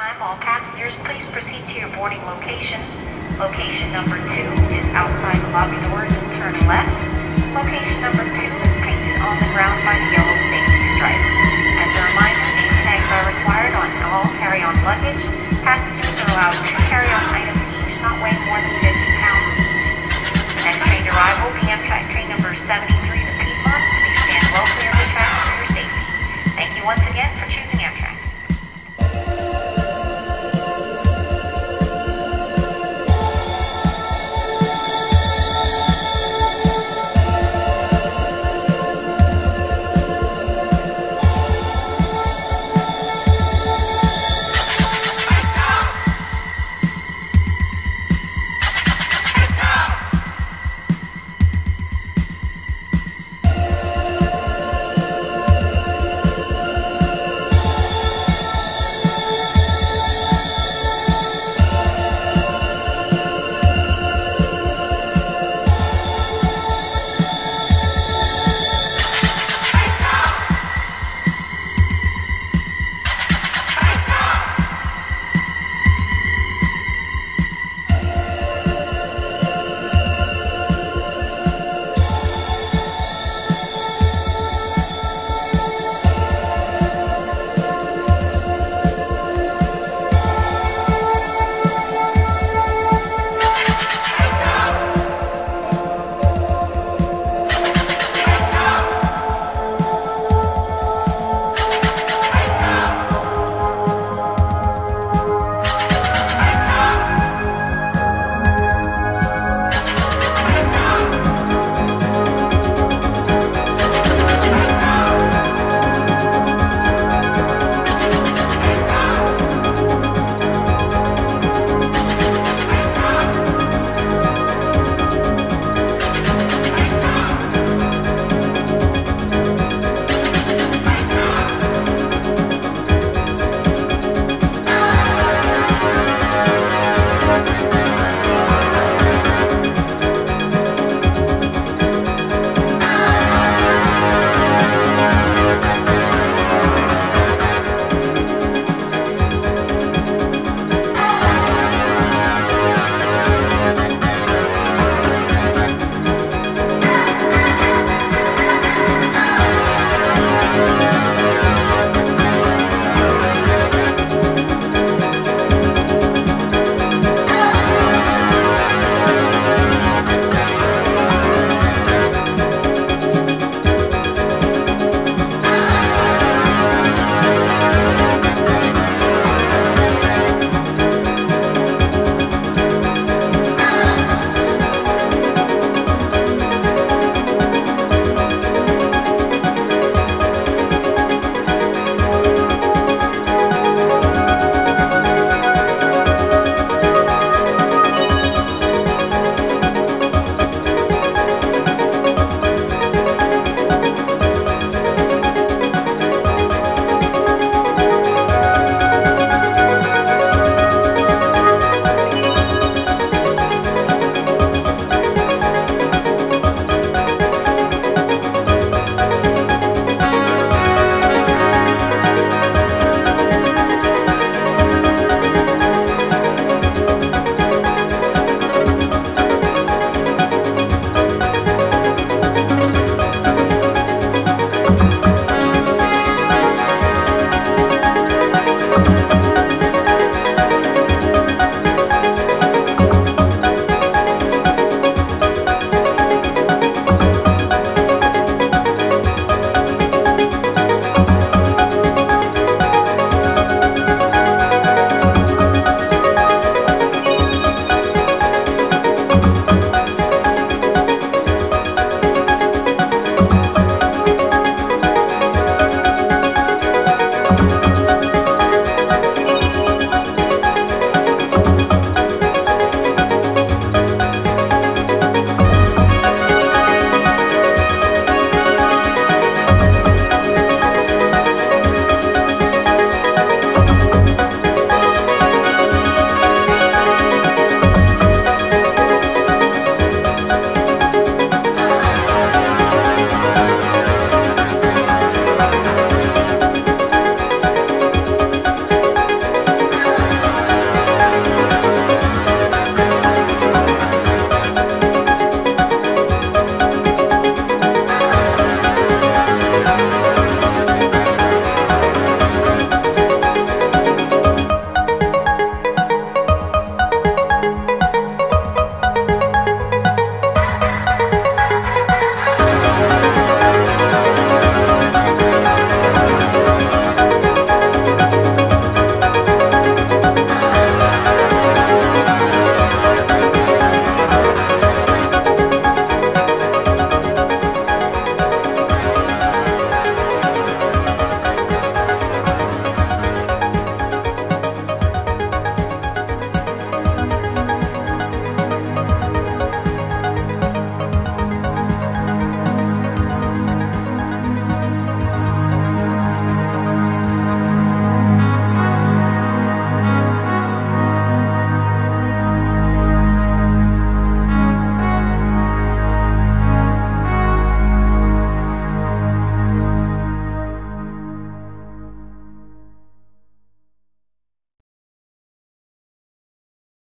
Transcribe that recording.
time, all passengers, please proceed to your boarding location. Location number two is outside the lobby doors and turn left. Location number two is painted on the ground by the yellow safety stripe. As a reminder, name tags are required on all carry-on luggage. Passengers are allowed two carry-on items